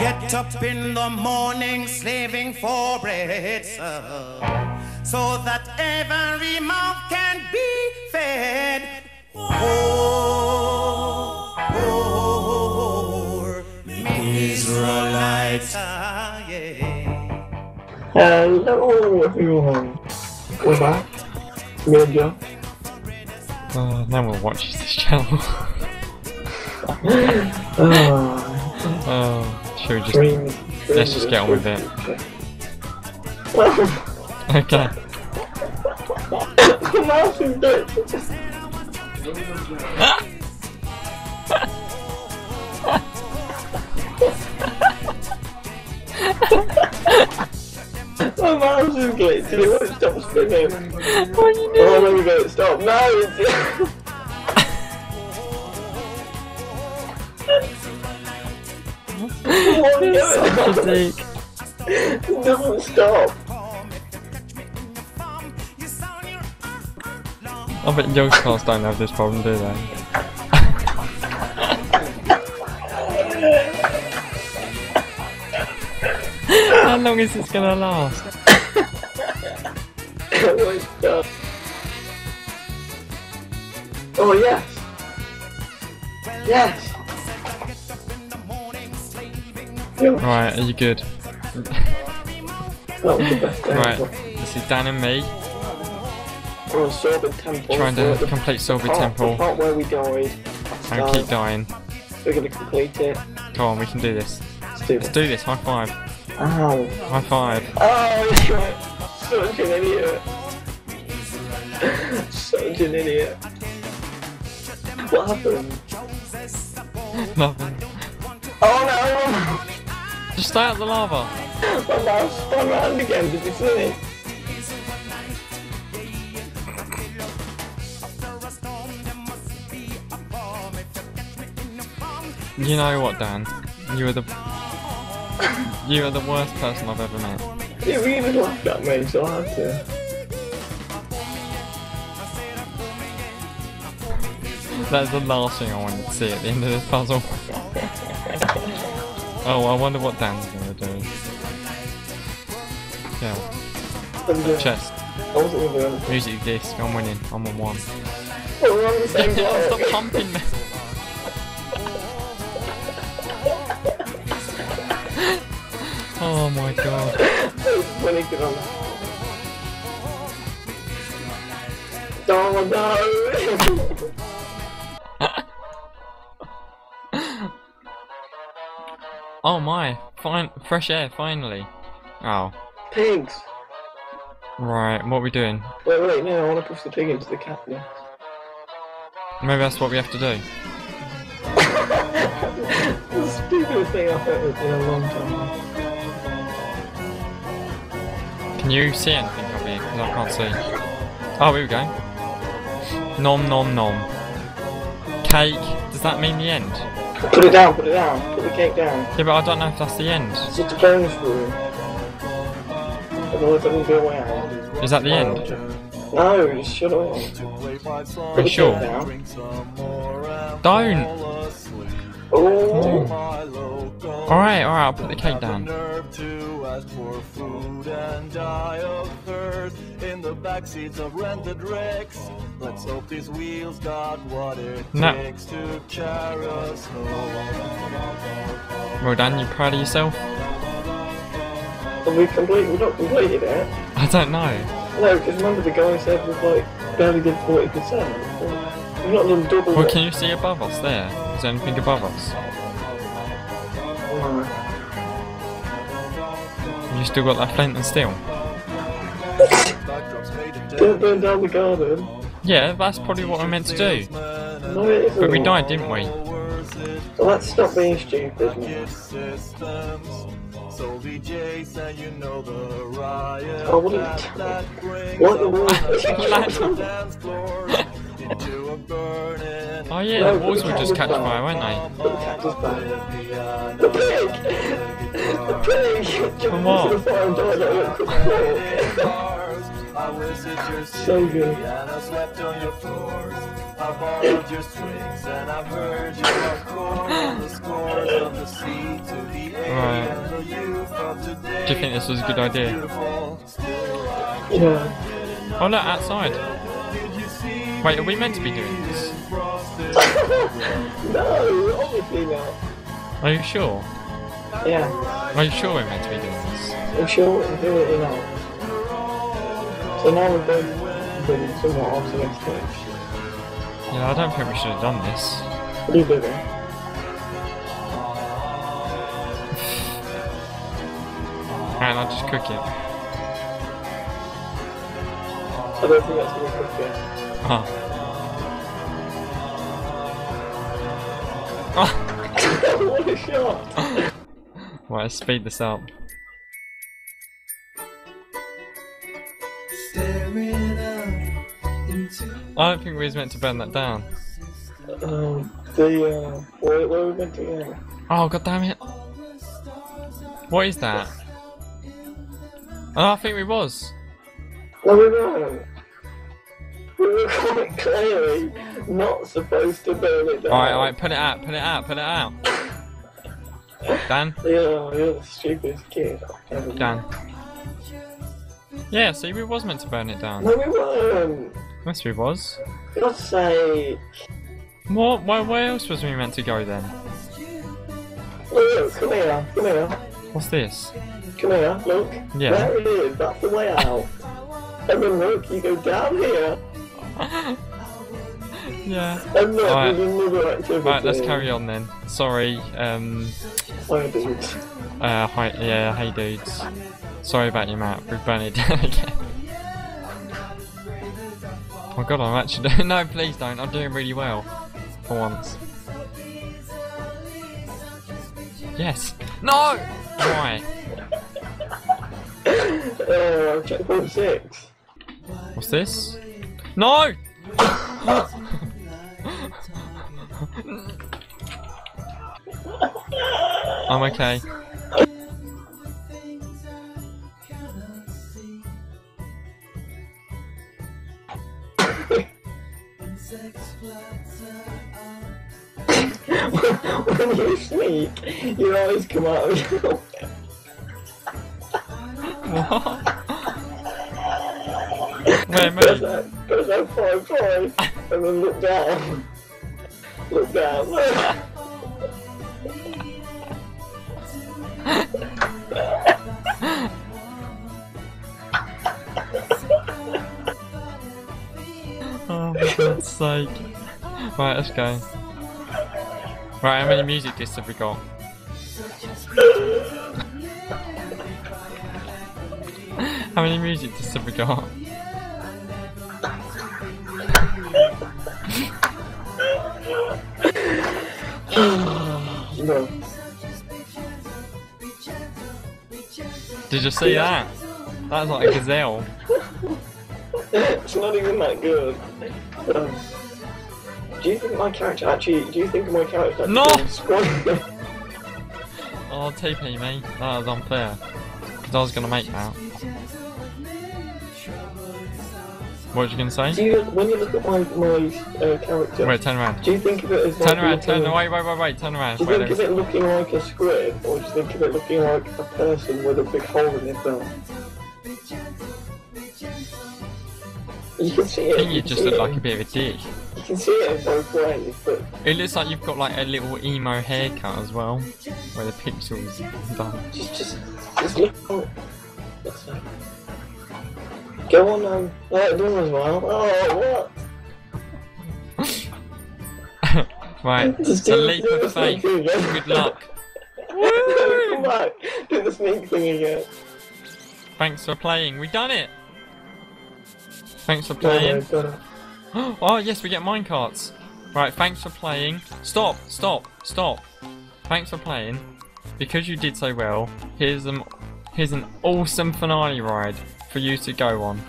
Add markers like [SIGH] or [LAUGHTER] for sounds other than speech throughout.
Get up in the morning, slaving for bread, sir, so that every mouth can be fed. Oh, oh, Israelites, yeah. Hello everyone! We're back. Me and Joe. Uh, no one watches this channel. [LAUGHS] Oh, oh, [LAUGHS] we just... dream, let's just get on with it. [LAUGHS] Okay. the [LAUGHS] mouse is dead. My mouse is glitched. It won't stop spinning. What are you Oh, there we go. Stop. No, [LAUGHS] it's. What are you Such a doing? dick. It doesn't stop. I bet young cars don't have this problem, do they? [LAUGHS] How long is this gonna last? oh my god. Oh yes. Yes. Right, are you good? that was the best day. Right, ever. this is Dan and me We're on Sorbid Temple. trying to the complete Sorbid Temple The part where we died. and keep dying. We're gonna complete it. Come on, we can do this. Let's do Let's this. do this, high five. Ow. High five. Oh, right. Such an idiot. [LAUGHS] Such an idiot. What happened? [LAUGHS] Nothing. Oh no! Just stay out the lava. Mouse spun round again, did you see? You know what, Dan? You are the you are the worst person I've ever met. You even laughed at me, so I had to. That's the last thing I wanted to see at the end of this puzzle. [LAUGHS] oh, I wonder what Dan's gonna do. Yeah, chest, I wasn't even music disc, I'm winning, I'm on one. Oh, we're on the same [LAUGHS] Stop pumping me! oh my god. It's funny 'cause I'm... Oh no! Fine, fresh air, finally. Oh, Pigs! right, what are we doing? Wait, wait, no, I want to push the pig into the cat nest. Maybe that's what we have to do. [LAUGHS] the stupidest thing I've heard in a long time. Can you see anything up here? Because I can't see. Oh, here we go. Nom nom nom. Cake. Does that mean the end? Put it down, put it down, put the cake down. Yeah, but I don't know if that's the end. It's just a bonus room. Otherwise I can go out. Is that the end? No, just shut up. Are Put you the sure? cake down. Don't. Oh, Alright, alright, I'll put the cake down. to ask for food and die of thirst in the backseats of rented wrecks. Let's hope these wheels got what it No. takes to carry us home. Well done, you proud of yourself? have we complete? We've not completed it. I don't know. No, because remember the guy said we've like barely did forty percent. We've not done double. Well, it. can you see above us there? Is there anything above us? No. You still got that flint and steel? Backdrops made in Don't burn down the garden. Yeah, that's probably what we're meant to do. No, it isn't. But we died, didn't we? So let's stop being stupid. systems. So VJ said you know the riot Oh, what are you doing? What the world? the dance floors into a burning Oh yeah, No, the walls the will just was catch bad. fire, won't they? Put the cactus back. The pig! The pig! Jumped what? I visit your So good. and I slept on your floors. I I borrowed your strings and I've heard you hardcore on the scores of the sea to the A Right. and the U from today. Do you think this was a good idea? Beautiful, still. Yeah. Oh look, outside. Did you see Wait, are we meant to be doing this? [LAUGHS] No, obviously not. Are you sure? Yeah. Are you sure we're meant to be doing this? I'm sure we can do it, you know. So now we're both optimistic. Yeah, I don't think we should have done this. What are you doing? And I'll just cook it. I don't think that's to cook it. Oh. Oh, what a shot! right, let's speed this up. I don't think we was meant to burn that down. Um, the, uh, where, where we meant to go? Oh, god damn it. What is that? Oh, I think we was. No, we weren't. We were quite clearly not supposed to burn it down. Alright, alright, put it out, put it out, put it out. Dan? [LAUGHS] Yeah, you're the stupidest kid I've ever. Dan. Yeah, see, we was meant to burn it down. No, we weren't. We was. For God's sake. What? Where, where else was we meant to go then? Look, come here, come here, What's this? come here, look. Yeah. There it is, that's the way out. and then look, you go down here, [LAUGHS] Yeah. and look, there's another activity. Right, let's carry on then. Sorry, um, Oh, dude. uh, hi, yeah, hey dudes. Sorry about your map, we've burned it [LAUGHS] down again. Oh god, I'm actually [LAUGHS] doing, no please don't, I'm doing really well. For once. Yes! No! Why? Uh, checkpoint six. What's this? No! [LAUGHS] I'm okay. [LAUGHS] when you sneak, your eyes come out of your What? Me? that, press that five twice, and then look down. Look down. [LAUGHS] sake. Right, let's go. Right, how many music discs have we got? [LAUGHS] How many music discs have we got? no. Did you see that? That was like a gazelle. [LAUGHS] it's not even that good. Um, Do you think my character actually? Do you think my character No! Oh, TP me. That was unfair. Because I was going to make that. What are you going to do say? you, when you look at my my uh, character, Wait, turn around. do you think of it as Turn like around, turn, wait, wait, wait, wait, turn around. Do you Wait, think of it looking like a squid, or do you think of it looking like a person with a big hole in their belt? You can see I think you you just look it like a bit of a dick. Can see it both ways, but It looks like you've got like a little emo haircut as well, where the pixels are done. just just just look. Oh, that's fine. Go on, um, the door as well. Oh, what? [LAUGHS] right, [LAUGHS] Just a leap of faith. sneak thing again. Good luck. [LAUGHS] Come back. Do the sneak thing again. Thanks for playing. We done it. Thanks for no, playing. no. [GASPS] Oh yes, we get minecarts. Right, thanks for playing. Stop, stop, stop. Thanks for playing. Because you did so well, here's an here's an awesome finale ride for you to go on.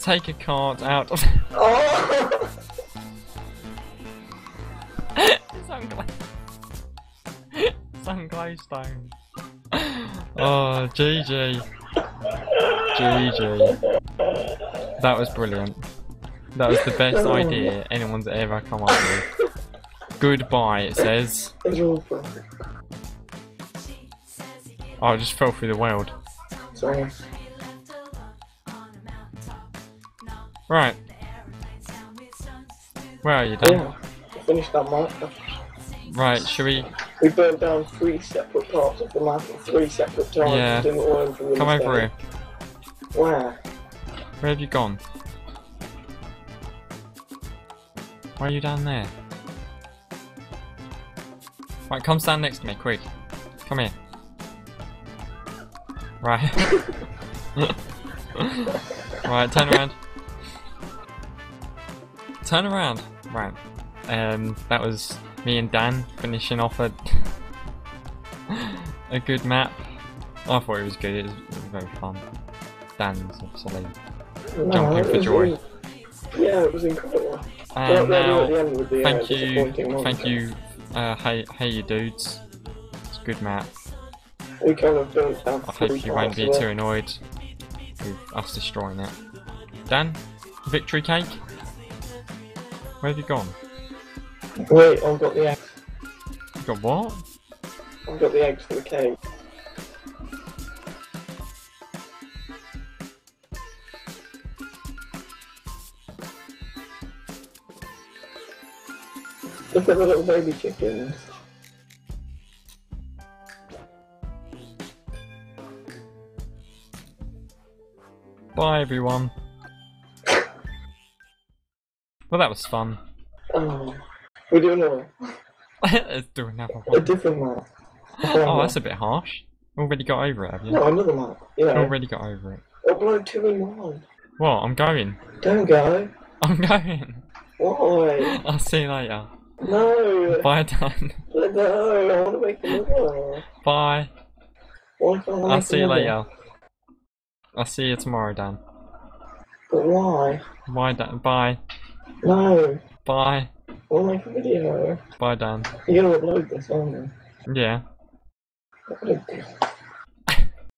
Take a cart out of [LAUGHS] [LAUGHS] [LAUGHS] Oh! Sunglaze. Sunglaze stone. Oh, GG. GG. That was brilliant. That was the best Oh. idea anyone's ever come up with. Goodbye, it says. Oh, I just fell through the world. Sorry. Right. Where are you, Dan? Yeah. I finished that map. Right, should we We burned down three separate parts of the map at three separate times. Yeah. Didn't learn from the come over here? Where? Where have you gone? Why are you down there? Right, come stand next to me, quick. Come here. Right. [LAUGHS] right, turn around. Turn around. Right. Um, that was me and Dan finishing off a [LAUGHS] a good map. I thought it was good. It was, it was very fun. Dan's obviously No, Jumping for joy. really- Yeah, it was incredible. And Right now, at end with uh, thank you, thank you, uh, hey, hey, you dudes. It's a good map. We kind of down I hope you won't be too annoyed with us destroying it. Dan, victory cake. Where have you gone? Wait, I've got the eggs. You got what? I've got the eggs for the cake. The little baby chickens. Bye, everyone. well, that was fun. Oh, we're doing [LAUGHS] a, Let's do another a different map. Oh, that's a bit harsh. Already got over it, have you? No, another map. Yeah. Already got over it. Upload two in one. Well, I'm going. Don't go. [LAUGHS] I'm going. Why? I'll see you later. No. Bye, Dan. No, I want to make another. Bye. Why can't I I'll see you later. I'll see you tomorrow, Dan. But why? Bye, Dan. Bye. No. Bye. I want to make a video. Bye, Dan. You're gonna upload this, aren't you? Yeah. What a-